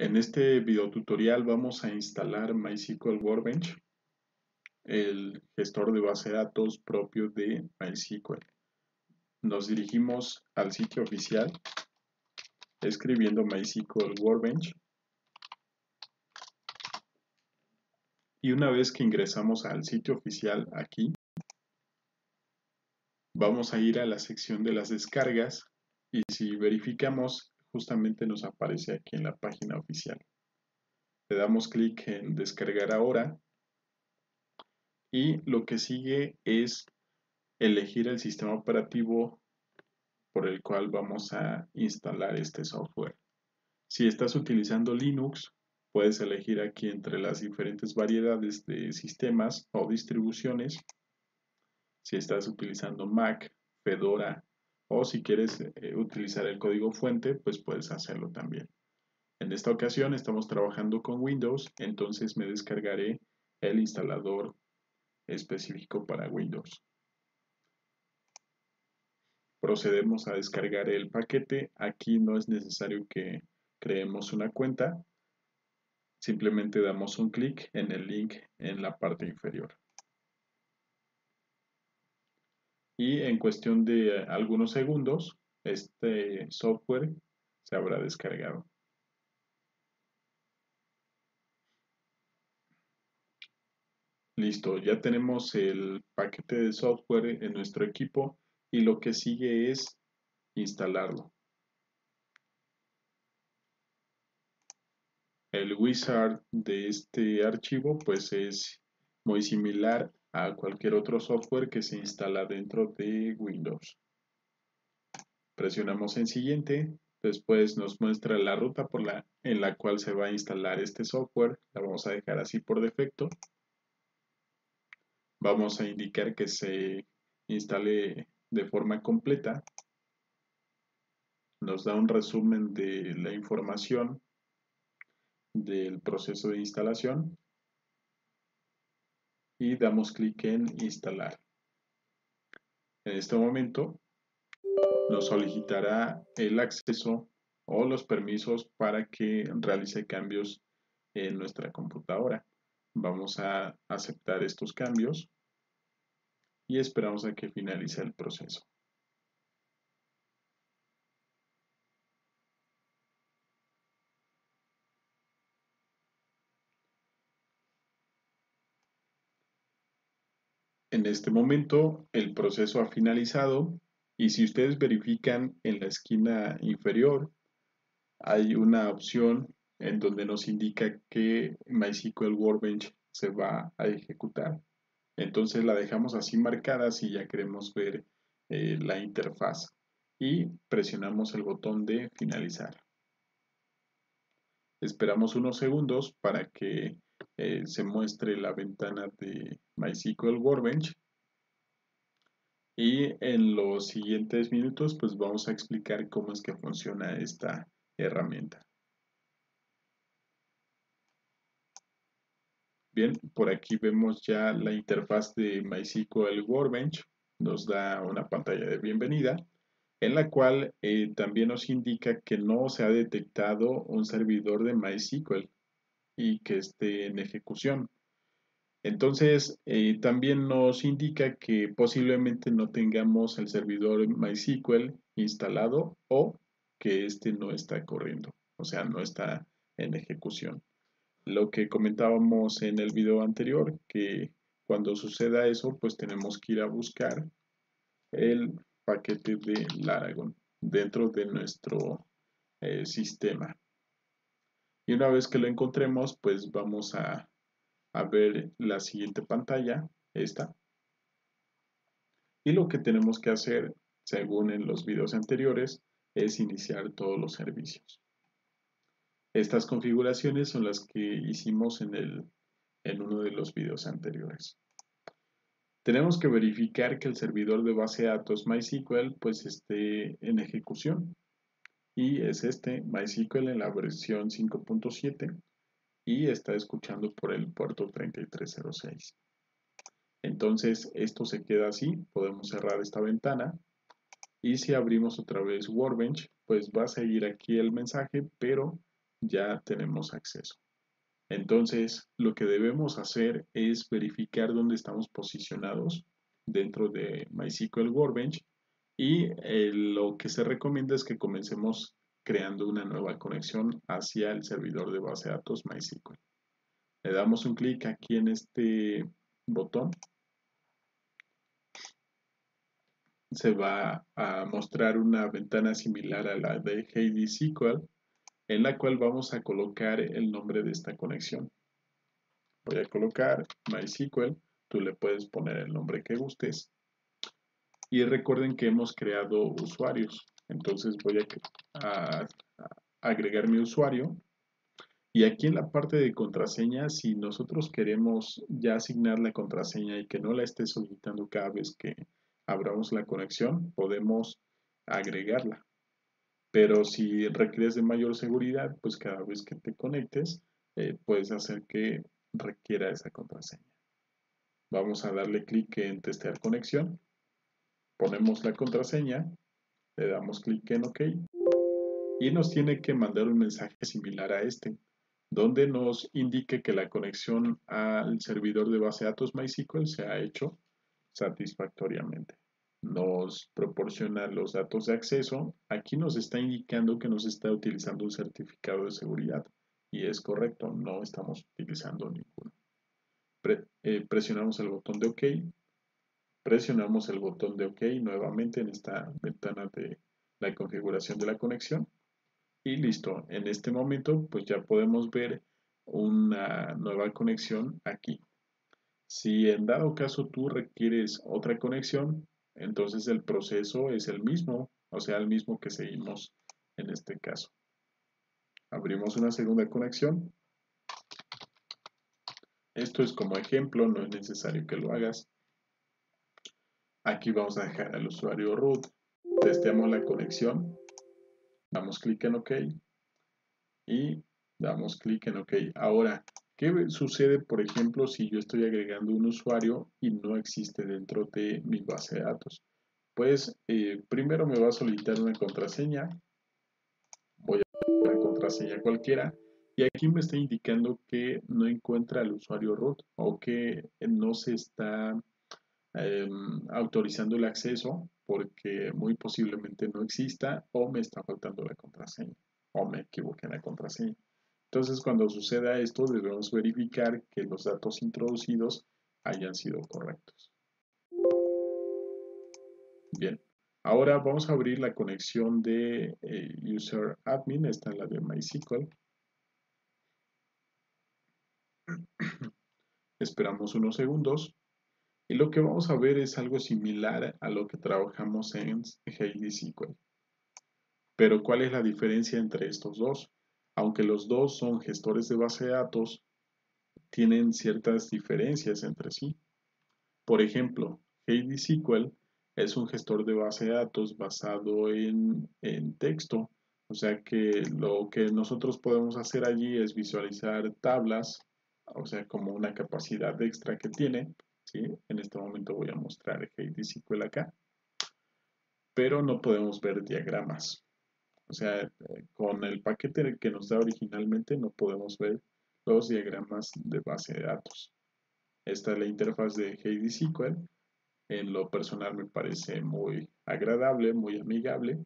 En este video tutorial vamos a instalar MySQL Workbench, el gestor de base de datos propio de MySQL. Nos dirigimos al sitio oficial escribiendo MySQL Workbench y una vez que ingresamos al sitio oficial aquí vamos a ir a la sección de las descargas y si verificamos justamente nos aparece aquí en la página oficial. Le damos clic en descargar ahora y lo que sigue es elegir el sistema operativo por el cual vamos a instalar este software. Si estás utilizando Linux, puedes elegir aquí entre las diferentes variedades de sistemas o distribuciones. Si estás utilizando Mac, Fedora o si quieres eh, utilizar el código fuente, pues puedes hacerlo también. En esta ocasión estamos trabajando con Windows, entonces me descargaré el instalador específico para Windows. Procedemos a descargar el paquete. Aquí no es necesario que creemos una cuenta. Simplemente damos un clic en el link en la parte inferior. Y en cuestión de algunos segundos este software se habrá descargado. Listo, ya tenemos el paquete de software en nuestro equipo y lo que sigue es instalarlo. El wizard de este archivo pues es muy similar a cualquier otro software que se instala dentro de Windows. Presionamos en siguiente, después nos muestra la ruta por la, en la cual se va a instalar este software, la vamos a dejar así por defecto. Vamos a indicar que se instale de forma completa. Nos da un resumen de la información del proceso de instalación y damos clic en instalar. En este momento nos solicitará el acceso o los permisos para que realice cambios en nuestra computadora. Vamos a aceptar estos cambios y esperamos a que finalice el proceso. En este momento el proceso ha finalizado y si ustedes verifican en la esquina inferior hay una opción en donde nos indica que MySQL Workbench se va a ejecutar. Entonces la dejamos así marcada si ya queremos ver eh, la interfaz y presionamos el botón de finalizar. Esperamos unos segundos para que eh, se muestre la ventana de MySQL Workbench. Y en los siguientes minutos pues vamos a explicar cómo es que funciona esta herramienta. Bien, por aquí vemos ya la interfaz de MySQL Workbench. Nos da una pantalla de bienvenida en la cual eh, también nos indica que no se ha detectado un servidor de MySQL y que esté en ejecución. Entonces, eh, también nos indica que posiblemente no tengamos el servidor MySQL instalado o que este no está corriendo, o sea, no está en ejecución. Lo que comentábamos en el video anterior, que cuando suceda eso, pues tenemos que ir a buscar el paquete de Laragon dentro de nuestro eh, sistema. Y una vez que lo encontremos, pues vamos a, ver la siguiente pantalla, esta. Y lo que tenemos que hacer, según en los videos anteriores, es iniciar todos los servicios. Estas configuraciones son las que hicimos en, el, en uno de los videos anteriores. Tenemos que verificar que el servidor de base de datos MySQL pues esté en ejecución y es este MySQL en la versión 5.7 y está escuchando por el puerto 3306. Entonces esto se queda así, podemos cerrar esta ventana y si abrimos otra vez Workbench, pues va a seguir aquí el mensaje, pero ya tenemos acceso. Entonces, lo que debemos hacer es verificar dónde estamos posicionados dentro de MySQL Workbench y eh, lo que se recomienda es que comencemos creando una nueva conexión hacia el servidor de base de datos MySQL. Le damos un clic aquí en este botón. Se va a mostrar una ventana similar a la de Heidi SQL en la cual vamos a colocar el nombre de esta conexión. Voy a colocar MySQL, tú le puedes poner el nombre que gustes. Y recuerden que hemos creado usuarios, entonces voy a, agregar mi usuario. Y aquí en la parte de contraseña, si nosotros queremos ya asignar la contraseña y que no la esté solicitando cada vez que abramos la conexión, podemos agregarla. Pero si requieres de mayor seguridad, pues cada vez que te conectes, eh, puedes hacer que requiera esa contraseña. Vamos a darle clic en testear conexión. Ponemos la contraseña, le damos clic en OK y nos tiene que mandar un mensaje similar a este, donde nos indique que la conexión al servidor de base de datos MySQL se ha hecho satisfactoriamente nos proporciona los datos de acceso, aquí nos está indicando que nos está utilizando un certificado de seguridad y es correcto, no estamos utilizando ninguno. Eh, presionamos el botón de OK, presionamos el botón de OK nuevamente en esta ventana de la configuración de la conexión y listo, en este momento pues ya podemos ver una nueva conexión aquí. Si en dado caso tú requieres otra conexión, entonces el proceso es el mismo, o sea, el mismo que seguimos en este caso. Abrimos una segunda conexión. Esto es como ejemplo, no es necesario que lo hagas. Aquí vamos a dejar al usuario root. Testeamos la conexión. Damos clic en OK. Y damos clic en OK. Ahora, ¿Qué sucede, por ejemplo, si yo estoy agregando un usuario y no existe dentro de mi base de datos? Pues eh, primero me va a solicitar una contraseña. Voy a una contraseña cualquiera. Y aquí me está indicando que no encuentra el usuario root o que no se está em, autorizando el acceso porque muy posiblemente no exista o me está faltando la contraseña o me equivoqué en la contraseña. Entonces, cuando suceda esto, debemos verificar que los datos introducidos hayan sido correctos. Bien, ahora vamos a abrir la conexión de eh, User Admin, esta es la de MySQL. Esperamos unos segundos. Y lo que vamos a ver es algo similar a lo que trabajamos en SQL. Pero ¿cuál es la diferencia entre estos dos? aunque los dos son gestores de base de datos, tienen ciertas diferencias entre sí. Por ejemplo, SQL es un gestor de base de datos basado en, texto, o sea que lo que nosotros podemos hacer allí es visualizar tablas, o sea, como una capacidad extra que tiene. ¿Sí? En este momento voy a mostrar SQL acá, pero no podemos ver diagramas. O sea, eh, con el paquete que nos da originalmente no podemos ver los diagramas de base de datos. Esta es la interfaz de Heidi SQL. En lo personal me parece muy agradable, muy amigable,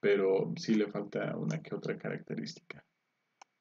pero sí le falta una que otra característica.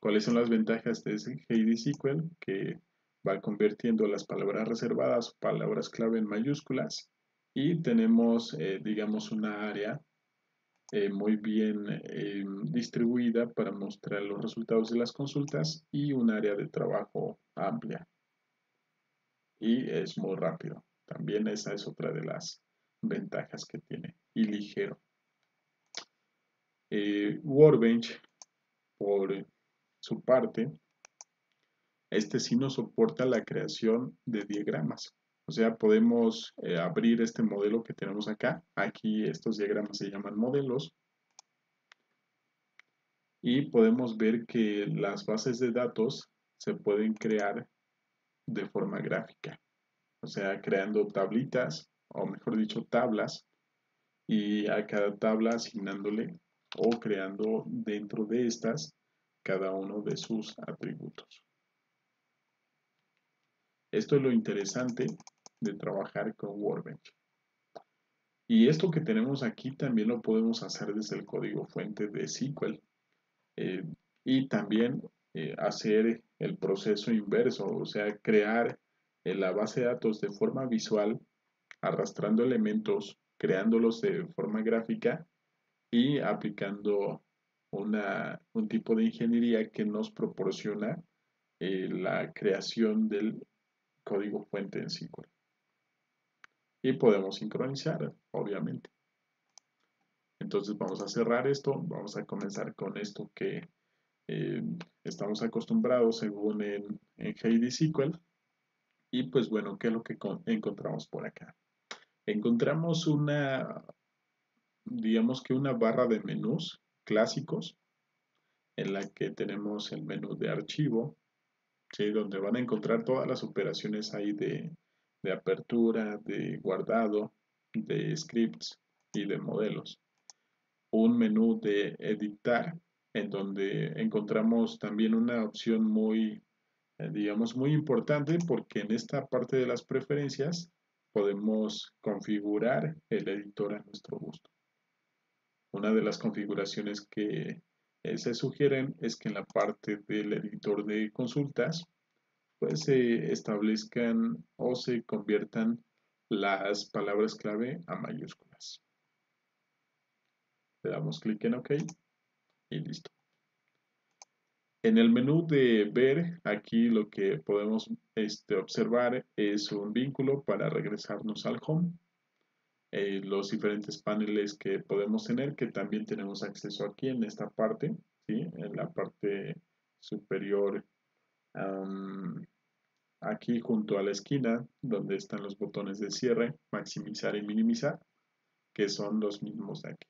¿Cuáles son las ventajas de Heidi SQL? Que va convirtiendo las palabras reservadas palabras clave en mayúsculas y tenemos, eh, digamos, una área eh, muy bien eh, distribuida para mostrar los resultados de las consultas y un área de trabajo amplia. Y es muy rápido. También esa es otra de las ventajas que tiene. Y ligero. Eh, Workbench, por su parte, este sí nos soporta la creación de diagramas. O sea, podemos eh, abrir este modelo que tenemos acá. Aquí estos diagramas se llaman modelos. Y podemos ver que las bases de datos se pueden crear de forma gráfica. O sea, creando tablitas, o mejor dicho, tablas. Y a cada tabla asignándole o creando dentro de estas cada uno de sus atributos. Esto es lo interesante de trabajar con Workbench. Y esto que tenemos aquí también lo podemos hacer desde el código fuente de SQL. Eh, y también eh, hacer el proceso inverso, o sea, crear eh, la base de datos de forma visual, arrastrando elementos, creándolos de forma gráfica y aplicando un tipo de ingeniería que nos proporciona la creación del código fuente en SQL. Y podemos sincronizar, obviamente. Entonces vamos a cerrar esto, vamos a comenzar con esto que eh, estamos acostumbrados según en, en Heidi SQL. Y pues bueno, ¿qué es lo que encontramos por acá? Encontramos una, digamos que una barra de menús clásicos en la que tenemos el menú de archivo, donde van a encontrar todas las operaciones ahí de, de apertura, de guardado, de scripts y de modelos. Un menú de editar, en donde encontramos también una opción muy, eh, digamos, muy importante porque en esta parte de las preferencias podemos configurar el editor a nuestro gusto. Una de las configuraciones que eh, se sugieren es que en la parte del editor de consultas pues se establezcan o se conviertan las palabras clave a mayúsculas. Le damos clic en OK y listo. En el menú de ver, aquí lo que podemos este, observar es un vínculo para regresarnos al home. Eh, los diferentes paneles que podemos tener, que también tenemos acceso aquí en esta parte, ¿sí? en la parte superior, aquí junto a la esquina, donde están los botones de cierre, maximizar y minimizar, que son los mismos de aquí.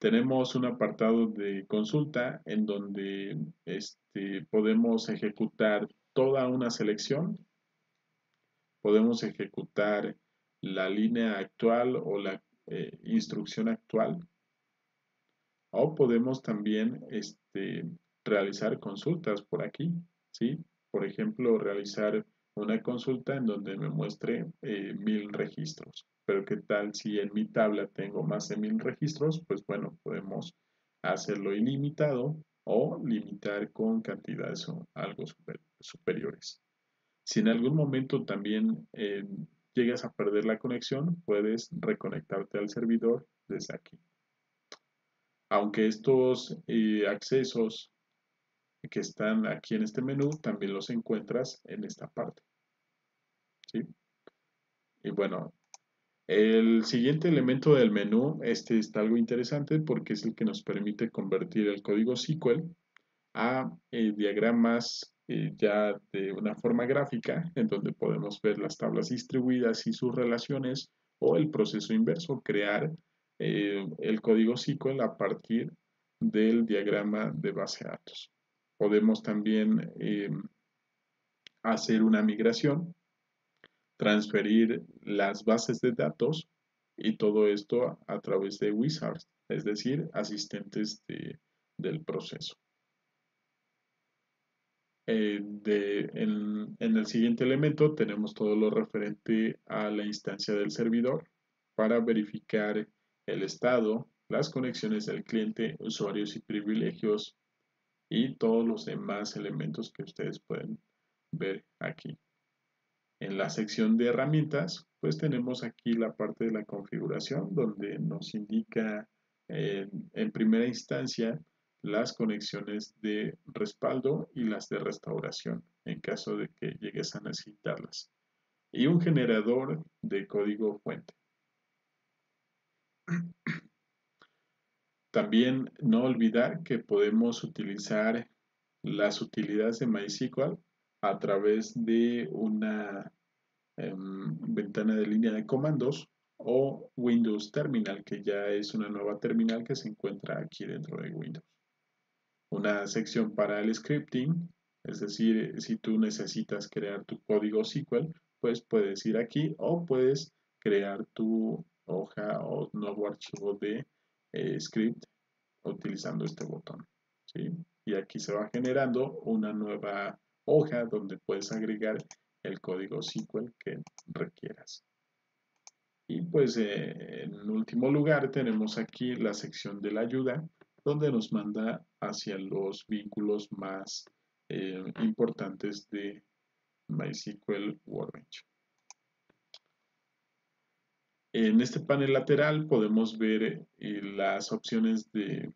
Tenemos un apartado de consulta en donde este, podemos ejecutar toda una selección. Podemos ejecutar la línea actual o la eh, instrucción actual. O podemos también este, realizar consultas por aquí. ¿sí? Por ejemplo, realizar una consulta en donde me muestre eh, mil registros. Pero qué tal si en mi tabla tengo más de mil registros, pues bueno, podemos hacerlo ilimitado o limitar con cantidades algo superiores. Si en algún momento también eh, llegas a perder la conexión, puedes reconectarte al servidor desde aquí. Aunque estos eh, accesos que están aquí en este menú también los encuentras en esta parte. Y bueno, el siguiente elemento del menú, este está algo interesante porque es el que nos permite convertir el código SQL a eh, diagramas eh, ya de una forma gráfica en donde podemos ver las tablas distribuidas y sus relaciones o el proceso inverso, crear eh, el código SQL a partir del diagrama de base de datos. Podemos también hacer una migración transferir las bases de datos y todo esto a, través de wizards, es decir, asistentes del proceso. Eh, en, en, el siguiente elemento tenemos todo lo referente a la instancia del servidor para verificar el estado, las conexiones del cliente, usuarios y privilegios y todos los demás elementos que ustedes pueden ver aquí. En la sección de herramientas, pues tenemos aquí la parte de la configuración donde nos indica en primera instancia las conexiones de respaldo y las de restauración en caso de que llegues a necesitarlas. Y un generador de código fuente. También no olvidar que podemos utilizar las utilidades de MySQL a través de una em, ventana de línea de comandos o Windows Terminal, que ya es una nueva terminal que se encuentra aquí dentro de Windows. Una sección para el scripting, es decir, si tú necesitas crear tu código SQL, pues puedes ir aquí o puedes crear tu hoja o nuevo archivo de eh, script utilizando este botón. ¿sí? Y aquí se va generando una nueva hoja donde puedes agregar el código SQL que requieras. Y pues eh, en último lugar tenemos aquí la sección de la ayuda donde nos manda hacia los vínculos más eh, importantes de MySQL Workbench. En este panel lateral podemos ver eh, las opciones de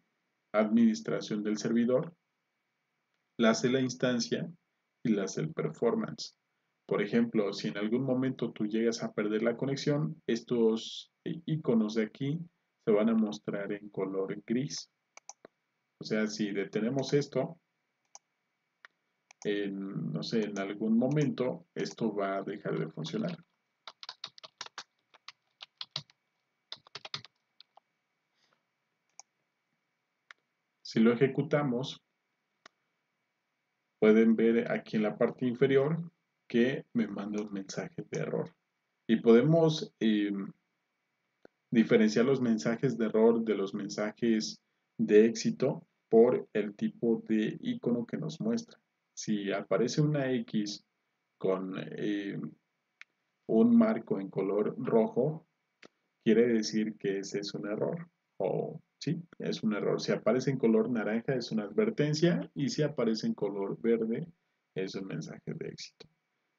administración del servidor, las de la instancia y las del performance. Por ejemplo, si en algún momento tú llegas a perder la conexión, estos iconos de aquí se van a mostrar en color gris. O sea, si detenemos esto, no sé, en algún momento esto va a dejar de funcionar. Si lo ejecutamos, pueden ver aquí en la parte inferior que me manda un mensaje de error. Y podemos em, diferenciar los mensajes de error de los mensajes de éxito por el tipo de icono que nos muestra. Si aparece una X con em, un marco en color rojo, quiere decir que ese es un error. O sí, es un error. Si aparece en color naranja es una advertencia y si aparece en color verde es un mensaje de éxito.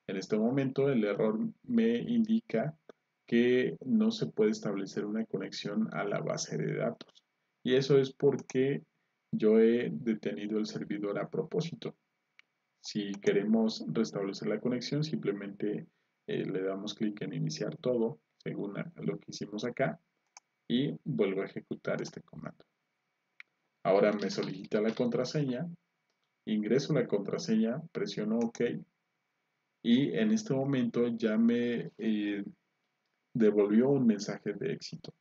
En este momento el error me indica que no se puede establecer una conexión a la base de datos. Y eso es porque yo he detenido el servidor a propósito. Si queremos restablecer la conexión, simplemente eh, le damos clic en iniciar todo, según lo que hicimos acá, y vuelvo a ejecutar este comando. Ahora me solicita la contraseña, ingreso la contraseña, presiono OK y en este momento ya me eh, devolvió un mensaje de éxito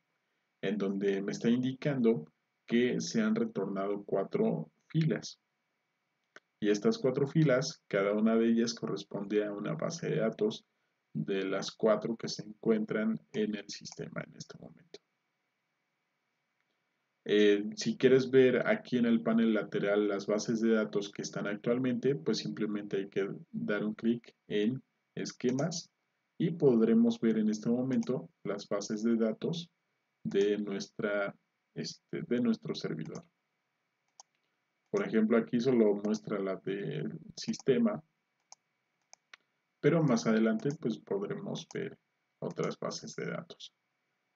en donde me está indicando que se han retornado cuatro filas. Y estas cuatro filas cada una de ellas corresponde a una base de datos de las cuatro que se encuentran en el sistema en este momento. Eh, si quieres ver aquí en el panel lateral las bases de datos que están actualmente, pues simplemente hay que dar un clic en esquemas y podremos ver en este momento las bases de datos de, nuestra, este, de nuestro servidor. Por ejemplo, aquí solo muestra la del sistema, pero más adelante pues podremos ver otras bases de datos.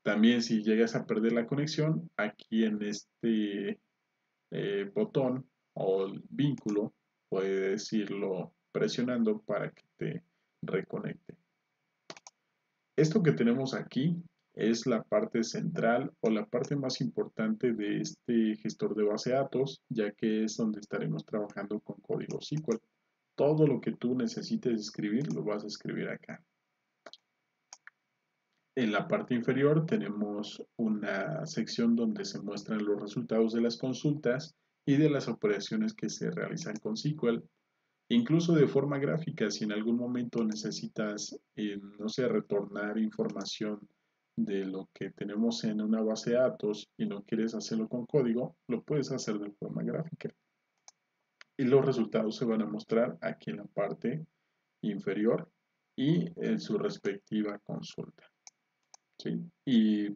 También si llegas a perder la conexión, aquí en este eh, botón o vínculo puedes irlo presionando para que te reconecte. Esto que tenemos aquí es la parte central o la parte más importante de este gestor de base de datos, ya que es donde estaremos trabajando con código SQL. Todo lo que tú necesites escribir lo vas a escribir acá. En la parte inferior tenemos una sección donde se muestran los resultados de las consultas y de las operaciones que se realizan con SQL. Incluso de forma gráfica, si en algún momento necesitas, eh, no sé, retornar información de lo que tenemos en una base de datos y no quieres hacerlo con código, lo puedes hacer de forma gráfica. Y los resultados se van a mostrar aquí en la parte inferior y en su respectiva consulta. Y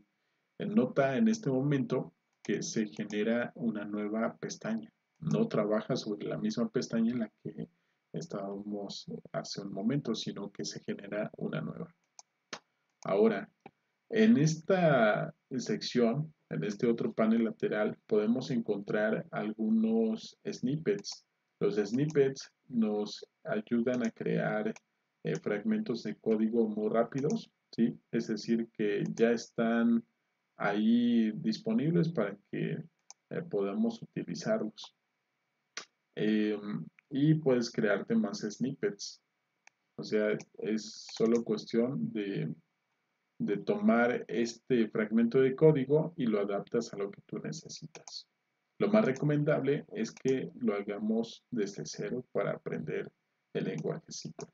nota en este momento que se genera una nueva pestaña. No trabaja sobre la misma pestaña en la que estábamos hace un momento, sino que se genera una nueva. Ahora, en esta sección, en este otro panel lateral, podemos encontrar algunos snippets. Los snippets nos ayudan a crear eh, fragmentos de código muy rápidos ¿sí? Es decir, que ya están ahí disponibles para que eh, podamos utilizarlos. Em, y puedes crearte más snippets. O sea, es solo cuestión de, de tomar este fragmento de código y lo adaptas a lo que tú necesitas. Lo más recomendable es que lo hagamos desde cero para aprender el lenguaje SQL.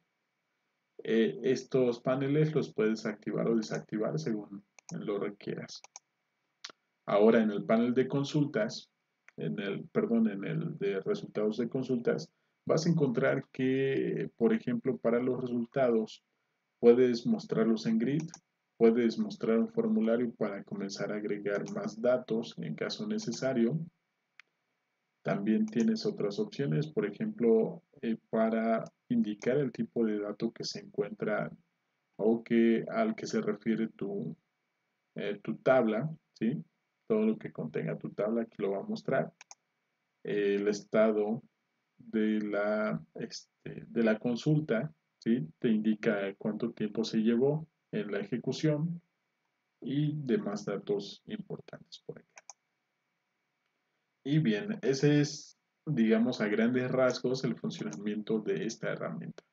Eh, estos paneles los puedes activar o desactivar según lo requieras. Ahora en el panel de consultas en el, perdón, en el de resultados de consultas, vas a encontrar que, por ejemplo, para los resultados puedes mostrarlos en grid, puedes mostrar un formulario para comenzar a agregar más datos en caso necesario. También tienes otras opciones, por ejemplo, eh, para indicar el tipo de dato que se encuentra o que al que se refiere tu, eh, tu tabla, ¿sí? Todo lo que contenga tu tabla aquí lo va a mostrar. el estado de la, este, de la consulta, ¿sí? Te indica cuánto tiempo se llevó en la ejecución y demás datos importantes por acá. Y bien, ese es, digamos, a grandes rasgos el funcionamiento de esta herramienta.